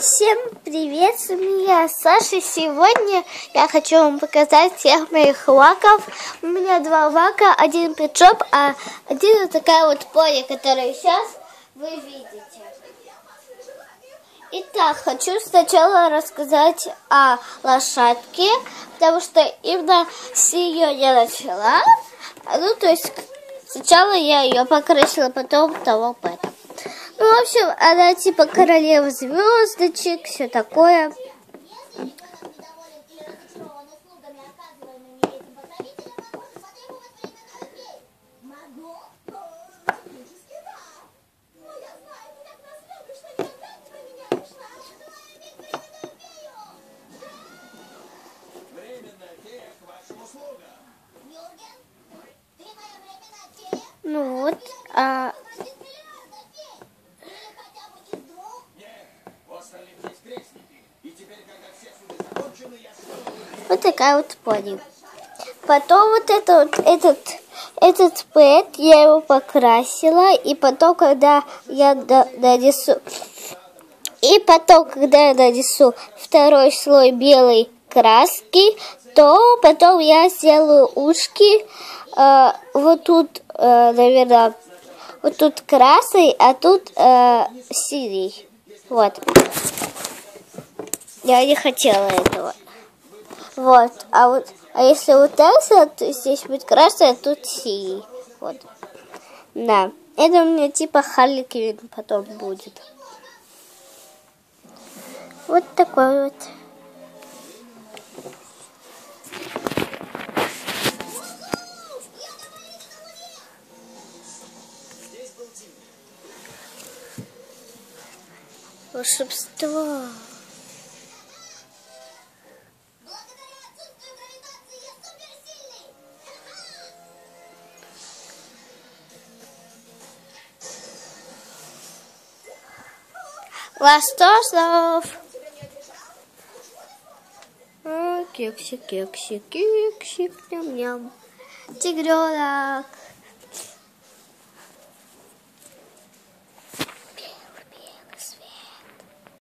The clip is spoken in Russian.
Всем привет, с меня Саша. Сегодня я хочу вам показать всех моих лаков. У меня два лака, один петшоп, а один вот такая вот пони, которую сейчас вы видите. Итак, хочу сначала рассказать о лошадке, потому что именно с ее я начала. Ну, то есть сначала я ее покрасила, потом того поэтому. Ну, в общем, она типа королева звездочек, все такое. Ну вот, а Вот такая вот пони. Потом вот это вот, этот, этот пэт, я его покрасила, и потом, когда я нанесу, и потом, когда я нанесу второй слой белой краски, то потом я сделаю ушки э, вот тут, э, наверное, вот тут красный, а тут э, синий. Вот. Я не хотела этого. Вот. А вот, а если вот так, то здесь будет красный, а тут синий. Вот. Да. Это у меня типа Харли потом будет. Вот такой вот. Волшебство. Ластосов. Кексик, кексик, кексик, ням-ням. Тигренок.